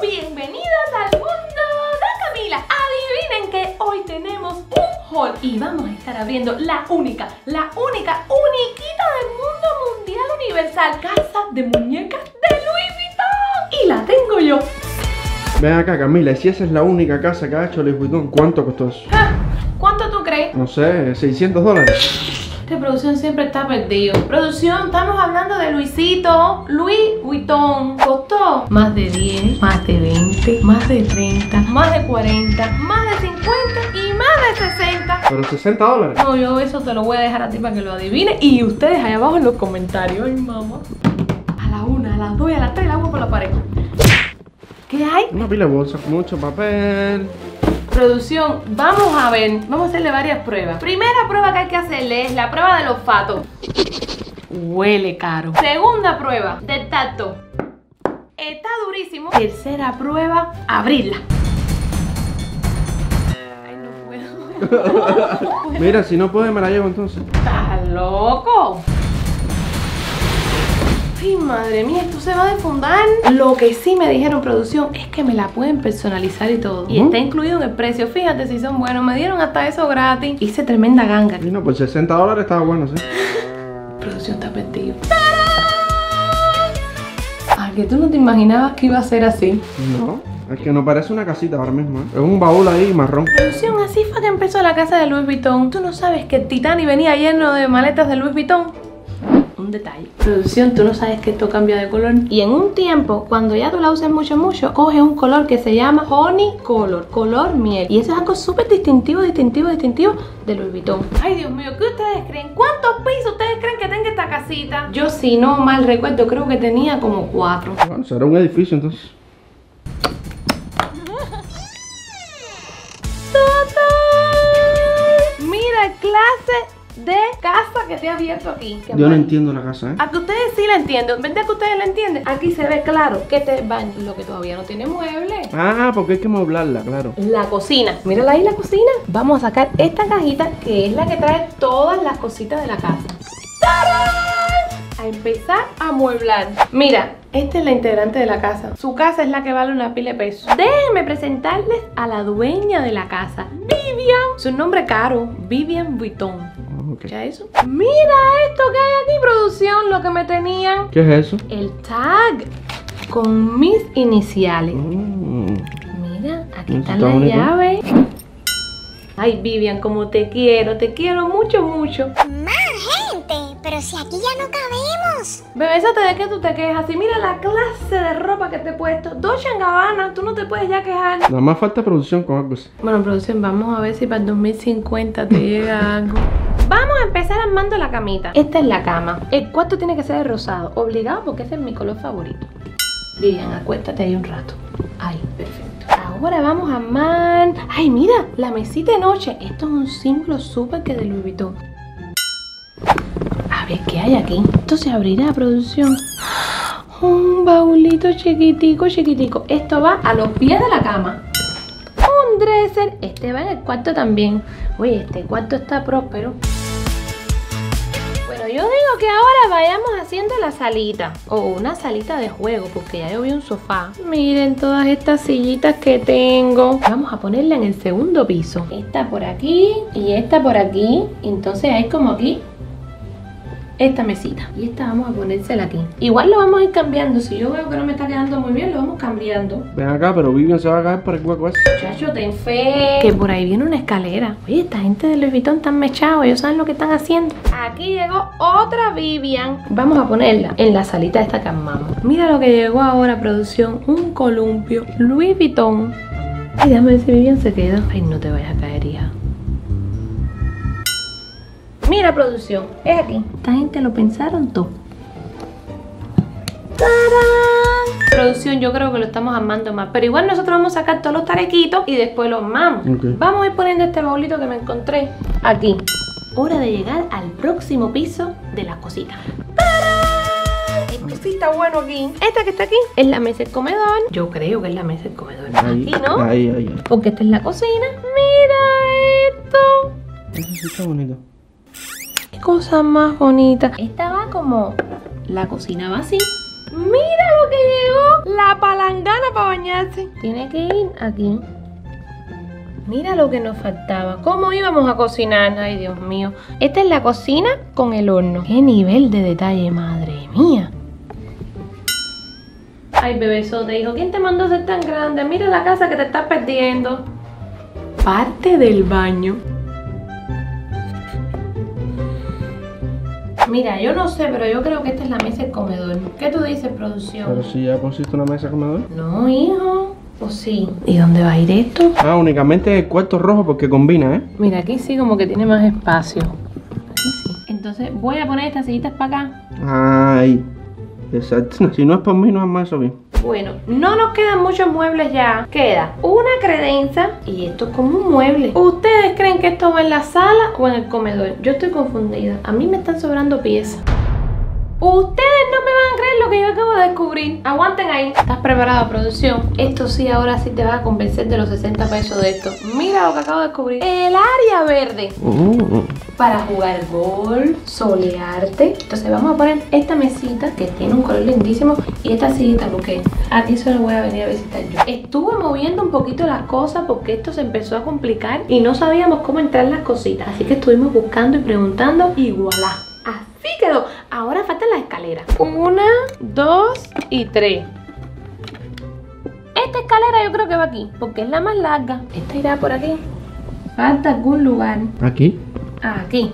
bienvenidos al mundo de Camila. Adivinen que hoy tenemos un haul y vamos a estar abriendo la única, la única, uniquita del mundo mundial universal casa de muñecas de Louis Vuitton. Y la tengo yo. Ven acá, Camila, y si esa es la única casa que ha hecho Louis Vuitton, ¿cuánto costó eso? Ah, ¿Cuánto tú crees? No sé, 600 dólares. Esta producción siempre está perdido. Producción, estamos hablando de Luisito. Louis Vuitton. Costó más de 10, más de 20, más de 30, más de 40, más de 50 y más de 60. Pero 60 dólares. No, yo eso te lo voy a dejar a ti para que lo adivine. Y ustedes ahí abajo en los comentarios. Ay, mamá. A la una, a las dos y a las tres, el agua por la pared. ¿Qué hay? Una pila de bolsas, mucho papel. Producción, vamos a ver, vamos a hacerle varias pruebas. Primera prueba que hay que hacerle es la prueba del olfato. Huele caro. Segunda prueba, del tacto. Está durísimo. Tercera prueba, abrirla. Ay, no puedo. Mira, si no puede, me la llevo entonces. ¿Estás loco? Ay, madre mía, esto se va a defundar. Lo que sí me dijeron producción es que me la pueden personalizar y todo. Y está incluido en el precio. Fíjate si son buenos. Me dieron hasta eso gratis. Hice tremenda ganga. Y no, por 60 dólares estaba bueno, sí. Producción está perdido. Ay, que tú no te imaginabas que iba a ser así. No, es que no parece una casita ahora mismo, ¿eh? Es un baúl ahí marrón. Producción, así fue que empezó la casa de Louis Vuitton. ¿Tú no sabes que el Titanic venía lleno de maletas de Louis Vuitton? Un detalle. Producción, tú no sabes que esto cambia de color. Y en un tiempo, cuando ya tú la uses mucho, mucho, coge un color que se llama Honey Color, color miel. Y eso es algo súper distintivo, distintivo, distintivo de Louis Vuitton. Ay, Dios mío, ¿qué ustedes creen? ¿Cuántos pisos ustedes creen que tenga esta casita? Yo, si no mal recuerdo, creo que tenía como cuatro. Bueno, será un edificio entonces. Mira, clase de casa que te ha abierto aquí. Yo no entiendo la casa, ¿eh? A que ustedes sí la entienden, ¿verdad que ustedes la entienden? Aquí se ve claro que este baño, lo que todavía no tiene muebles. Ah, porque hay que moblarla, claro. La cocina, mírala ahí la cocina. Vamos a sacar esta cajita que es la que trae todas las cositas de la casa. ¡Tarán! A empezar a mueblar. Mira, esta es la integrante de la casa. Su casa es la que vale una pila de pesos. Déjenme presentarles a la dueña de la casa, Vivian. Su nombre caro, Vivian Vuitton. Ok. ¿Ya eso? Mira esto que hay aquí, producción, lo que me tenían. ¿Qué es eso? El tag con mis iniciales. Mm. Mira, aquí está bonito. llaves. Ay, Vivian, como te quiero, te quiero mucho, mucho. Más gente, pero si aquí ya no cabemos. Bebésate de que tú te quejas. Y mira la clase de ropa que te he puesto. Dolce Gabbana, tú no te puedes ya quejar. Nada más falta producción con algo así. Bueno, producción, vamos a ver si para el 2050 te llega algo. Vamos a empezar armando la camita. Esta es la cama. El cuarto tiene que ser de rosado. Obligado porque ese es mi color favorito. Vivian, acuéstate ahí un rato. Ahí, perfecto. Ahora vamos a armar... Ay, mira, la mesita de noche. Esto es un símbolo súper que de Louis. A ver, ¿qué hay aquí? Esto se abrirá, producción. Un baulito chiquitico, chiquitico. Esto va a los pies de la cama. Un dresser. Este va en el cuarto también. Oye, este cuarto está próspero. Bueno, yo digo que ahora vayamos haciendo la salita. O una salita de juego, porque ya yo vi un sofá. Miren todas estas sillitas que tengo. Vamos a ponerla en el segundo piso. Esta por aquí y esta por aquí. Entonces hay como aquí esta mesita. Y esta vamos a ponérsela aquí. Igual lo vamos a ir cambiando. Si yo veo que no me está quedando muy bien, lo vamos cambiando. Ven acá, pero Vivian se va a caer por el hueco ese. Muchacho, ten fe. Que por ahí viene una escalera. Oye, esta gente de Louis Vuitton están mechados. Ellos saben lo que están haciendo. Aquí llegó otra Vivian. Vamos a ponerla en la salita esta que armamos. Mira lo que llegó ahora, producción. Un columpio. Louis Vuitton. Ay, déjame ver si Vivian se queda. Ay, no te vayas a caer, hija. Mira, producción. Es aquí. Esta gente lo pensaron todo. ¡Tarán! Producción, yo creo que lo estamos armando más. Pero igual nosotros vamos a sacar todos los tarequitos y después los armamos. Ok. Vamos a ir poniendo este baulito que me encontré aquí. Hora de llegar al próximo piso de las cositas. ¡Tarán! Esto sí está bueno aquí. Esta que está aquí es la mesa del comedor. Yo creo que es la mesa del comedor. Ahí, Aquí, ¿no? ahí, ahí. ahí. Porque esta es la cocina. Mira esto. Eso sí está bonito. Qué cosa más bonita. Esta va como... La cocina va así. Mira lo que llegó. La palangana para bañarse. Tiene que ir aquí. Mira lo que nos faltaba. ¿Cómo íbamos a cocinar? Ay, Dios mío. Esta es la cocina con el horno. Qué nivel de detalle, madre mía. Ay, bebesote, hijo, ¿quién te mandó a ser tan grande? Mira la casa que te estás perdiendo. Parte del baño. Mira, yo no sé, pero yo creo que esta es la mesa del comedor. ¿Qué tú dices, producción? Pero si ya pusiste una mesa comedor. No, hijo. ¿O sí? ¿Y dónde va a ir esto? Ah, únicamente el cuarto rojo porque combina, ¿eh? Mira, aquí sí como que tiene más espacio. Aquí sí. Entonces voy a poner estas sillitas para acá. Ay, exacto. Si no es por mí, no es más eso bien. Bueno, no nos quedan muchos muebles ya. Queda una credenza y esto es como un mueble. ¿Ustedes creen que esto va en la sala o en el comedor? Yo estoy confundida. A mí me están sobrando piezas. Ustedes creer lo que yo acabo de descubrir. Aguanten ahí. ¿Estás preparado, producción? Esto sí, ahora sí te va a convencer de los 60 pesos de esto. Mira lo que acabo de descubrir. El área verde. Uh, Para jugar golf, solearte. Entonces vamos a poner esta mesita que tiene un color lindísimo y esta sillita porque aquí solo voy a venir a visitar yo. Estuve moviendo un poquito las cosas porque esto se empezó a complicar y no sabíamos cómo entrar las cositas. Así que estuvimos buscando y preguntando y voilà. Así quedó. Una, dos y tres. Esta escalera yo creo que va aquí, porque es la más larga. Esta irá por aquí. Falta algún lugar. aquí. Aquí.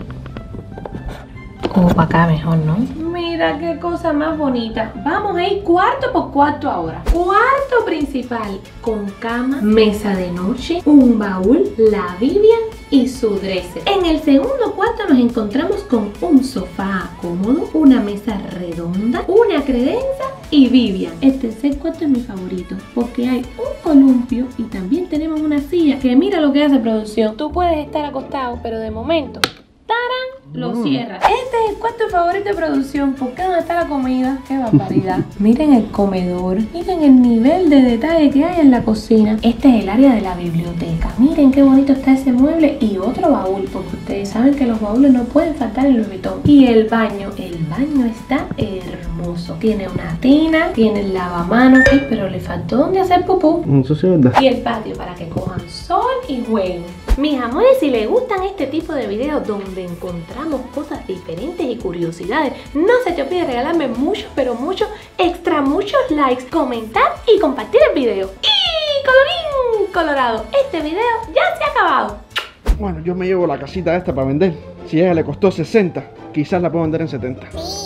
O para acá mejor, ¿no? Mira qué cosa más bonita. Vamos a ir cuarto por cuarto ahora. Cuarto principal con cama, mesa de noche, un baúl, la Biblia y su dresser. En el segundo cuarto nos encontramos con un sofá cómodo, una mesa redonda, una credenza y Biblia. El tercer cuarto es mi favorito porque hay un columpio y también tenemos una silla que mira lo que hace producción. Tú puedes estar acostado, pero de momento ¡Tarán! Lo cierra. Este es el cuarto favorito de producción. ¿Por qué dónde está la comida? ¡Qué barbaridad! Miren el comedor. Miren el nivel de detalle que hay en la cocina. Este es el área de la biblioteca. Miren qué bonito está ese mueble y otro baúl. Porque ustedes saben que los baúles no pueden faltar en Louis Vuitton. Y el baño. El baño está hermoso. Tiene una tina, tiene el lavamanos. Ay, pero le faltó donde hacer pupú. Eso sí verdad. Y el patio para que cojan sol y jueguen. Mis amores, si les gustan este tipo de videos donde encontramos cosas diferentes y curiosidades, no se te olvide regalarme muchos, pero muchos, extra muchos likes, comentar y compartir el video. Y colorín colorado, este video ya se ha acabado. Bueno, yo me llevo la casita esta para vender. Si a ella le costó 60, quizás la puedo vender en 70. Sí, ven.